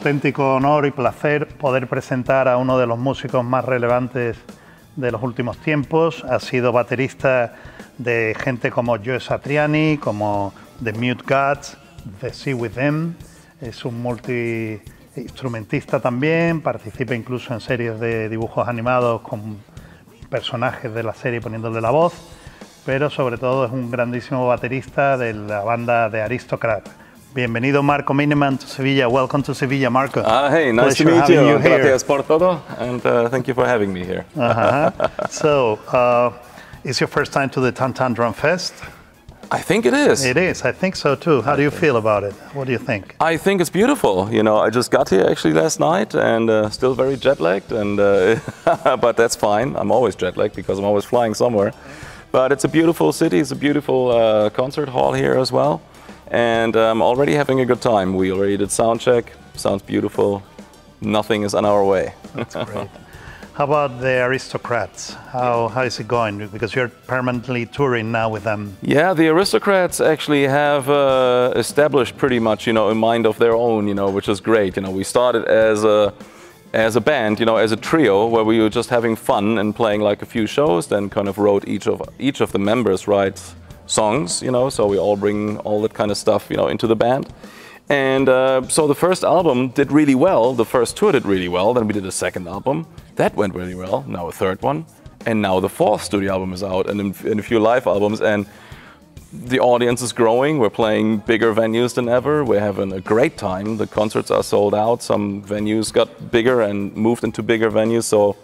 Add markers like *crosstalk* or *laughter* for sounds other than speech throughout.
auténtico honor y placer poder presentar a uno de los músicos más relevantes de los últimos tiempos. Ha sido baterista de gente como Joe Satriani, como The Mute Gods, The Sea With Them. Es un multi-instrumentista también, participa incluso en series de dibujos animados con personajes de la serie poniéndole la voz, pero sobre todo es un grandísimo baterista de la banda de Aristocrat. Bienvenido Marco Minnemann to Sevilla. Welcome to Sevilla, Marco. Ah, hey, nice Pleasure to meet you. you here. Gracias por todo, and uh, thank you for having me here. Uh-huh. *laughs* so, uh, it's your first time to the TamTam Drum Fest? I think it is. It is. I think so too. How do you feel about it? What do you think? I think it's beautiful. You know, I just got here actually last night, and uh, still very jet lagged, and uh, *laughs* but that's fine. I'm always jet lagged because I'm always flying somewhere. But it's a beautiful city. It's a beautiful uh, concert hall here as well, and I'm already having a good time. We already did sound check. Sounds beautiful. Nothing is on our way. That's great. How about the Aristocrats? How, how is it going? Because you're permanently touring now with them. Yeah, the aristocrats actually have uh, established pretty much, you know, a mind of their own, you know, which is great. You know, we started as a as a band, you know, as a trio where we were just having fun and playing like a few shows. Then kind of wrote each of each of the members writes songs, you know, so we all bring all that kind of stuff, you know, into the band. And uh, so the first album did really well. The first tour did really well. Then we did a second album. That went really well. Now a third one. And now the fourth studio album is out and, and a few live albums. And the audience is growing. We're playing bigger venues than ever. We're having a great time. The concerts are sold out. Some venues got bigger and moved into bigger venues. So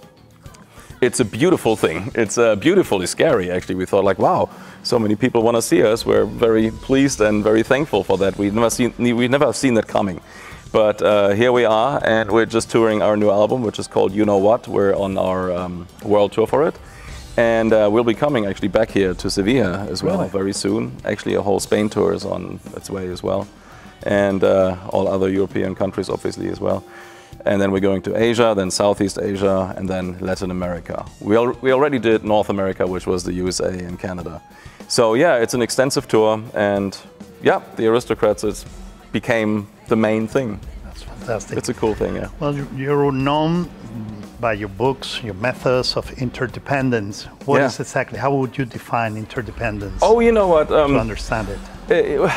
it's a beautiful thing. It's uh, beautifully scary, actually. We thought, like, wow, so many people want to see us. We're very pleased and very thankful for that. We've never seen, we never have seen that coming. But uh, here we are, and we're just touring our new album, which is called You Know What. We're on our um, world tour for it. And uh, we'll be coming actually back here to Sevilla as well Really? very soon. Actually, a whole Spain tour is on its way as well. And uh, all other European countries, obviously, as well. And then we're going to Asia, then Southeast Asia, and then Latin America. We, al- we already did North America, which was the USA and Canada. So, yeah, it's an extensive tour. And yeah, the Aristocrats is, became the main thing. That's fantastic. It's a cool thing, yeah. well, you- you're known by your books, your methods of interdependence. What is Yeah. exactly, how would you define interdependence Oh, you know what? Um, to understand it? it,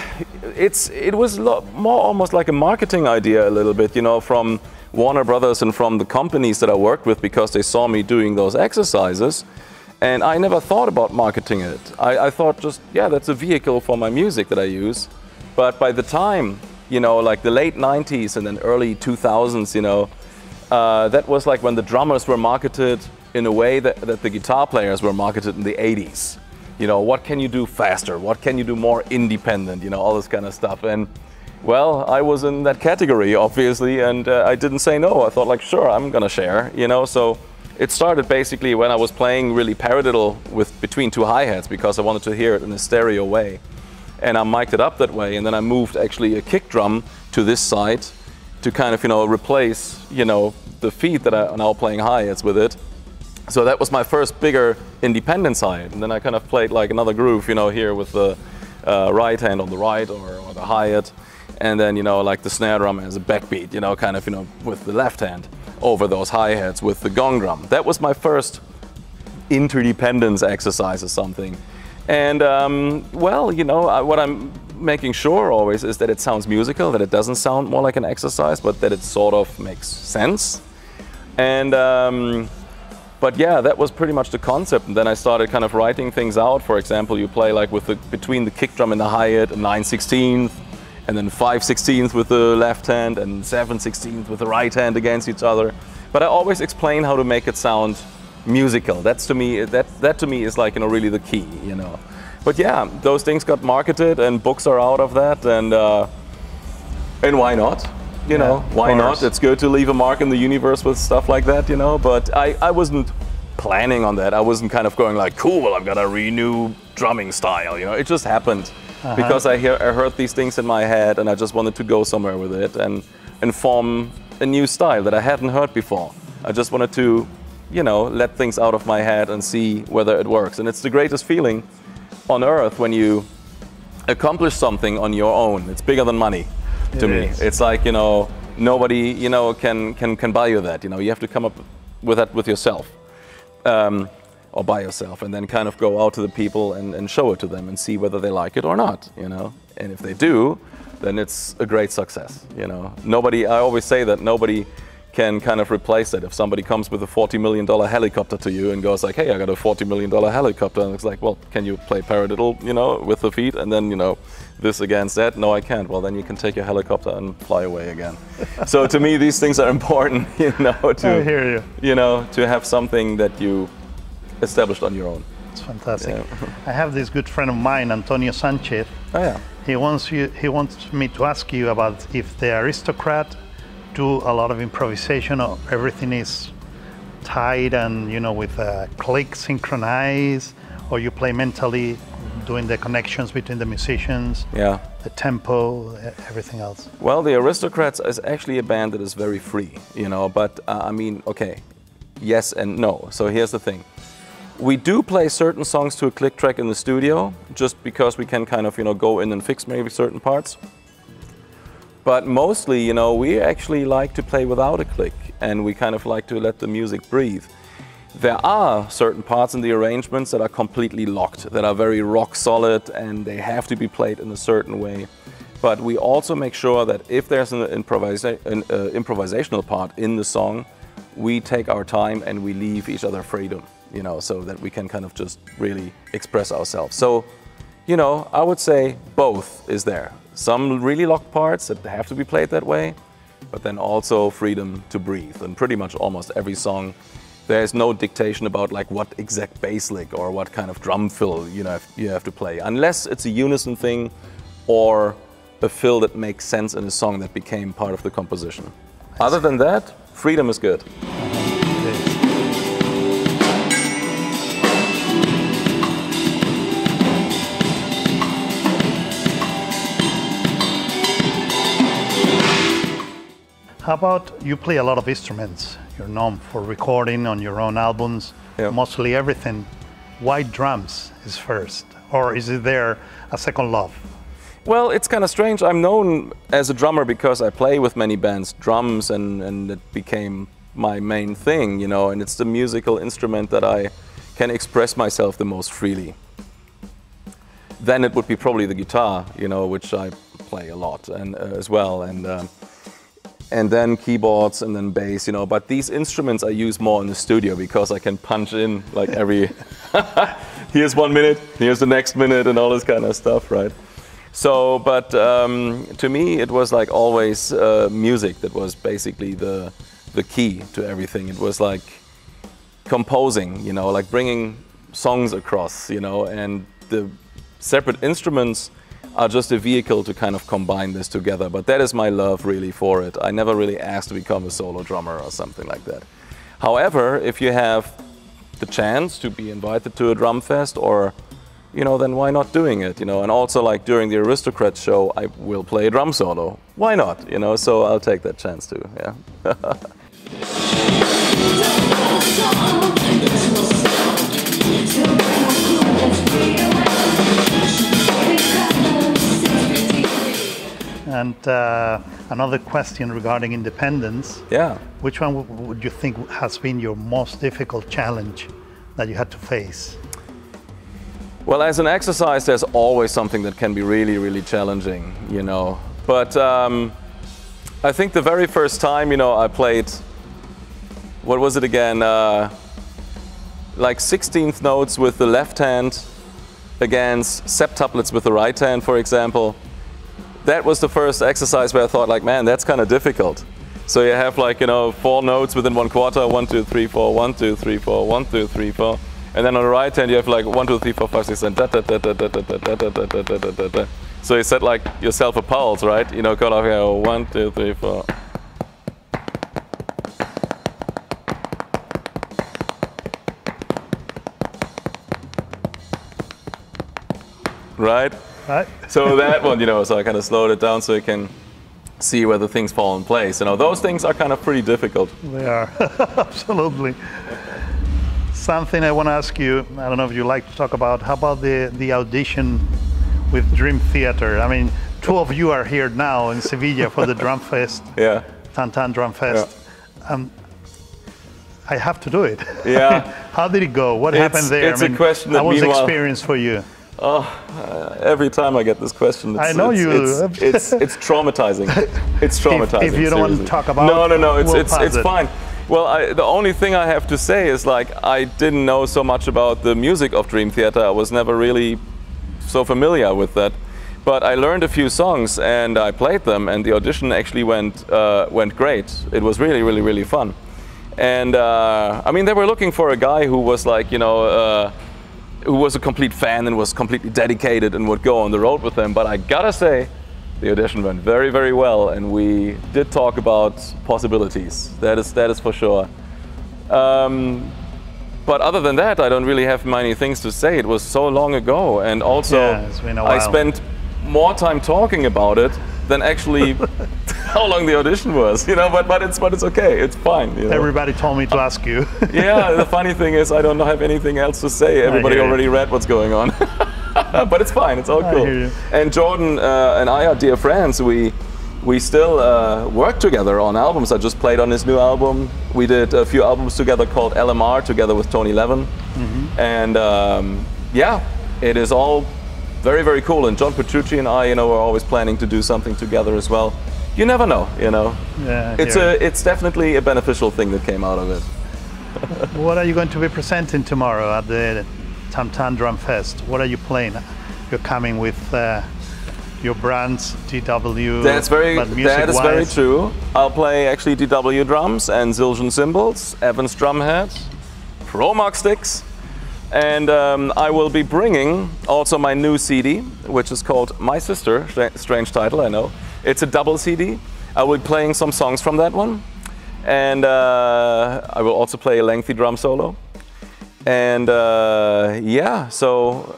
it's it was more almost like a marketing idea a little bit you know from warner brothers and from the companies that i worked with because they saw me doing those exercises and i never thought about marketing it i, I thought just yeah that's a vehicle for my music that i use but by the time you know like the late 90s and then early 2000s you know uh, that was like when the drummers were marketed in a way that, that the guitar players were marketed in the 80s. You know, what can you do faster? What can you do more independent? You know, all this kind of stuff. And well, I was in that category, obviously, and uh, I didn't say no. I thought, like, sure, I'm gonna share, you know. So it started basically when I was playing really paradiddle with between two hi hats because I wanted to hear it in a stereo way. And I mic'd it up that way, and then I moved actually a kick drum to this side to kind of, you know, replace, you know, the feet that I now playing hi hats with it. So that was my first bigger independent side. And then I kind of played like another groove, you know, here with the uh, right hand on the right or, or the hi-hat. And then, you know, like the snare drum as a backbeat, you know, kind of, you know, with the left hand over those hi-hats with the gong drum. That was my first interdependence exercise or something. And um, well, you know, I, what I'm making sure always is that it sounds musical, that it doesn't sound more like an exercise, but that it sort of makes sense. And um, but yeah, that was pretty much the concept. And then I started kind of writing things out. For example, you play like with the between the kick drum and the hi-hat, a 9 16th, and then 5 16th with the left hand, and 7 16th with the right hand against each other. But I always explain how to make it sound musical. That's to me that that to me is like you know really the key, you know. But yeah, those things got marketed, and books are out of that, and uh, and why not? You know, why not? It's good to leave a mark in the universe with stuff like that, you know. But I, I wasn't planning on that. I wasn't kind of going like, cool, well, I've got a renew drumming style, you know. It just happened because I hear I heard these things in my head, and I just wanted to go somewhere with it and and form a new style that I hadn't heard before. I just wanted to, you know, let things out of my head and see whether it works. And it's the greatest feeling on earth when you accomplish something on your own. It's bigger than money to It me. is. It's like, you know, nobody, you know, can, can, can buy you that. You know, you have to come up with that with yourself. Um, or by yourself and then kind of go out to the people and, and show it to them and see whether they like it or not, you know. And if they do, then it's a great success, you know. Nobody, I always say that nobody can kind of replace that. If somebody comes with a $40 million helicopter to you and goes like, hey, I got a $40 million helicopter, and it's like, well, can you play paradiddle, you know, with the feet, and then, you know, this against that? No, I can't. Well, then you can take your helicopter and fly away again. *laughs* so to me, these things are important, *laughs* you know, to, I hear you. you know, to have something that you established on your own. It's fantastic. Yeah. I have this good friend of mine, Antonio Sanchez. Oh yeah. He wants you. He wants me to ask you about if the aristocrat do a lot of improvisation, or everything is tight and you know with a click synchronized, or you play mentally, doing the connections between the musicians, Yeah. the tempo, everything else. Well, the Aristocrats is actually a band that is very free, you know. But uh, I mean, okay, yes and no. So here's the thing: we do play certain songs to a click track in the studio, just because we can kind of, you know, go in and fix maybe certain parts. But mostly, you know, we actually like to play without a click, and we kind of like to let the music breathe. There are certain parts in the arrangements that are completely locked, that are very rock solid, and they have to be played in a certain way. But we also make sure that if there's an, improvisa- an uh, improvisational part in the song, we take our time and we leave each other freedom, you know, so that we can kind of just really express ourselves. So, you know, I would say both is there. Some really locked parts that have to be played that way, but then also freedom to breathe. And pretty much almost every song, there's no dictation about like what exact bass lick or what kind of drum fill you know you have to play, unless it's a unison thing or a fill that makes sense in a song that became part of the composition. Other than that, freedom is good. How about you play a lot of instruments? You're known for recording on your own albums, Yeah. mostly everything. Why drums is first? Or is it there a second love? Well, it's kind of strange. I'm known as a drummer because I play with many bands, drums, and, and it became my main thing, you know, and it's the musical instrument that I can express myself the most freely. Then it would be probably the guitar, you know, which I play a lot and uh, as well, and um, and then keyboards and then bass, you know. But these instruments I use more in the studio because I can punch in like every *laughs* here's one minute, here's the next minute, and all this kind of stuff, right? So, but um, to me, it was like always uh, music that was basically the the key to everything. It was like composing, you know, like bringing songs across, you know, and the separate instruments are just a vehicle to kind of combine this together. But that is my love really for it. I never really asked to become a solo drummer or something like that. However, if you have the chance to be invited to a drum fest or you know, then why not doing it, you know? And also like during the Aristocrat show, I will play a drum solo. Why not, you know? So I'll take that chance too, yeah. *laughs* And uh, another question regarding independence. yeah. Which one would you think has been your most difficult challenge that you had to face? Well, as an exercise, there's always something that can be really, really challenging, you know. But um, I think the very first time, you know, I played, what was it again? Uh, like 16th notes with the left hand against septuplets with the right hand, for example. That was the first exercise where I thought, like, man, that's kind of difficult. So you have like, you know, four notes within one quarter, one, two, three, four, one, two, three, four, one, two, three, four. And then on the right hand, you have like one, two, three, four, five, six, seven, da, da, da, da, da, da, da, da, da, da, da, da, da, da. So you set like yourself a pulse, right? You know, you know, one, two, three, four. Right? Right? So that one, you know, so I kind of slowed it down so you can see whether things fall in place. You know, those things are kind of pretty difficult. They are, *laughs* absolutely. Something I want to ask you, I don't know if you like to talk about, how about the, the audition with Dream Theater? I mean, two of you are here now in Sevilla for the Drum Fest. *laughs* Yeah. TamTam Drum Fest. Um, I have to do it. Yeah. *laughs* How did it go? What It's- happened there? it's a question that How was experience for you? Every time I get this question, it's, I know it's, you- It's, *laughs* it's, it's traumatizing. It's traumatizing. if you don't want to talk about No, no, no. It's we'll it's it's it. fine. Well, I, the only thing I have to say is like I didn't know so much about the music of Dream Theater. I was never really so familiar with that. But I learned a few songs and I played them, and the audition actually went uh, went great. It was really, really, really fun. And uh, I mean, they were looking for a guy who was like, you know, uh, who was a complete fan and was completely dedicated and would go on the road with them. But I gotta say, the audition went very, very well, and we did talk about possibilities. That is that is for sure. Um, but other than that, I don't really have many things to say. It was so long ago, and also Yeah, it's been a I spent more time talking about it than actually *laughs* *laughs* how long the audition was. You know, but but it's but it's okay. It's fine. You know? Everybody told me to ask you. *laughs* yeah, the funny thing is, I don't have anything else to say. Everybody hear you. already read what's going on. *laughs* but it's fine. It's all I cool. And Jordan uh, and I are dear friends. We we still uh, work together on albums. I just played on his new album. We did a few albums together called LMR, together with Tony Levin. Mm-hmm. And um, yeah, it is all very very cool. And John Petrucci and I, you know, are always planning to do something together as well. You never know, you know. Yeah, it's a it's definitely a beneficial thing that came out of it. *laughs* what are you going to be presenting tomorrow at the TamTam Drum Fest? What are you playing? You're coming with uh, your brands, DW. That's very. That is very true. I'll play actually DW drums and Zildjian cymbals, Evans drumhead, Promark sticks, and um, I will be bringing also my new CD, which is called My Sister. Strange title, I know. It's a double CD. I will be playing some songs from that one, and uh, I will also play a lengthy drum solo. And uh, yeah, so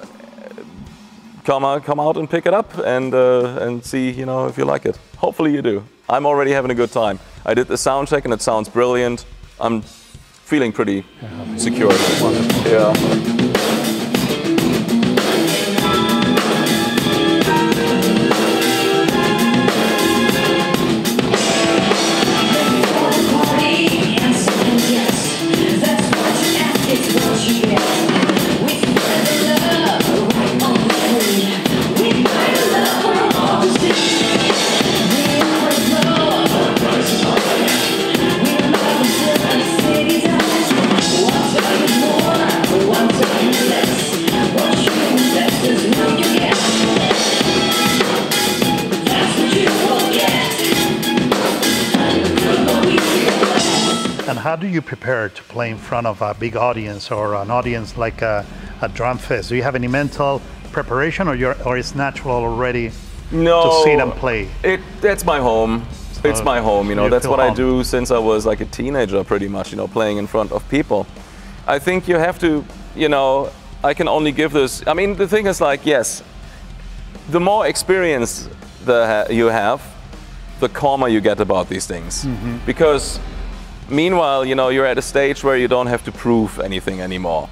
come out, come out and pick it up and uh, and see you know if you like it. Hopefully you do. I'm already having a good time. I did the sound check and it sounds brilliant. I'm feeling pretty secure. Yeah. You prepare to play in front of a big audience or an audience like a, a drum fest? Do you have any mental preparation, or you're, or it's natural already No. to sit and play? It that's my home. it's my home, you know. you That's what I do since I was like a teenager pretty much, you know, playing in front of people. I think you have to, you know, I can only give this I mean the thing is like yes, the more experience the you have, the calmer you get about these things. Mm-hmm. Because meanwhile, you know, you're at a stage where you don't have to prove anything anymore.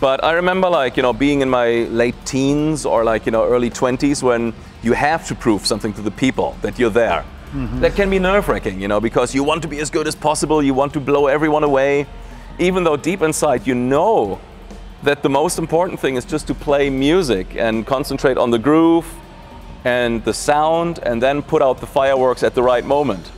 But I remember like, you know, being in my late teens or like, you know, early 20s when you have to prove something to the people that you're there. Mm-hmm. That can be nerve-wracking, you know, because you want to be as good as possible, you want to blow everyone away, even though deep inside you know that the most important thing is just to play music and concentrate on the groove and the sound and then put out the fireworks at the right moment.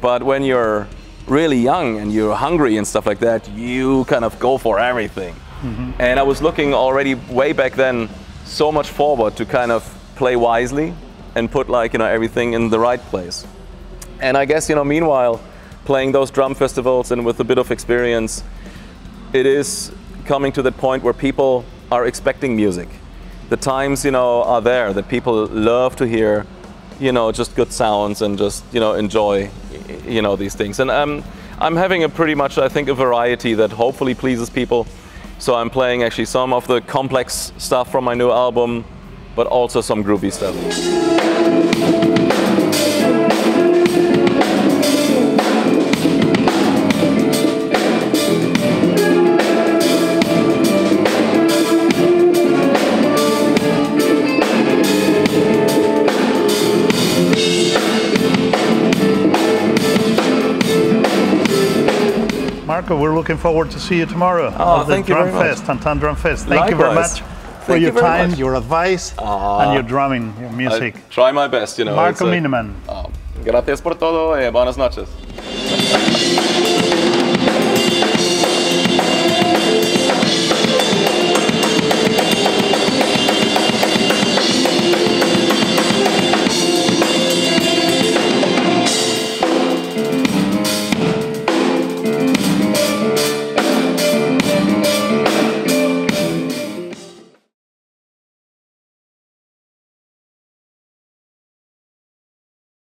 But when you're really young and you're hungry and stuff like that, you kind of go for everything. Mm-hmm. And I was looking already way back then so much forward to kind of play wisely and put like, you know, everything in the right place. And I guess, you know, meanwhile, playing those drum festivals and with a bit of experience, it is coming to that point where people are expecting music. The times, you know, are there that people love to hear, you know, just good sounds and just, you know, enjoy, you know, these things. And um, I'm having a pretty much, I think, a variety that hopefully pleases people. So I'm playing actually some of the complex stuff from my new album, but also some groovy stuff. looking forward to see you tomorrow. Oh, thank you, very Fest, Drum Fest. Thank Likewise. you very much for thank your you time, much. your advice, uh, and your ah. drumming, your music. I try my best, you know. Marco Minnemann. Uh, gracias por todo. Eh, buenas noches.